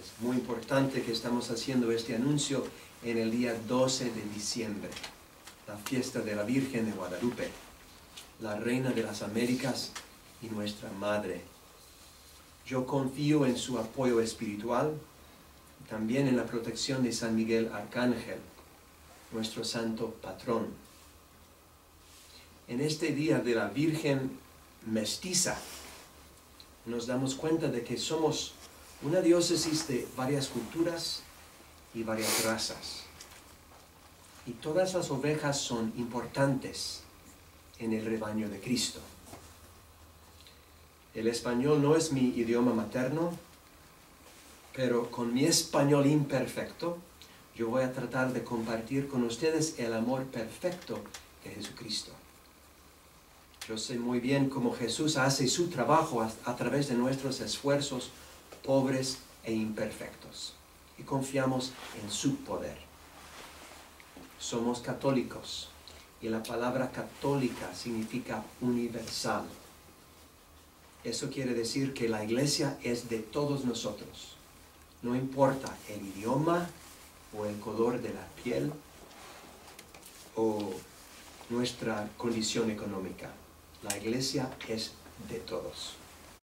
Es muy importante que estamos haciendo este anuncio en el día 12 de diciembre, la fiesta de la Virgen de Guadalupe, la Reina de las Américas y nuestra Madre. Yo confío en su apoyo espiritual, también en la protección de San Miguel Arcángel, nuestro santo patrón. En este día de la Virgen mestiza, nos damos cuenta de que somos una diócesis de varias culturas y varias razas. Y todas las ovejas son importantes en el rebaño de Cristo. El español no es mi idioma materno, pero con mi español imperfecto, yo voy a tratar de compartir con ustedes el amor perfecto de Jesucristo. Yo sé muy bien cómo Jesús hace su trabajo a, a través de nuestros esfuerzos pobres e imperfectos y confiamos en su poder. Somos católicos y la palabra católica significa universal. Eso quiere decir que la iglesia es de todos nosotros. No importa el idioma o el color de la piel o nuestra condición económica. La iglesia es de todos.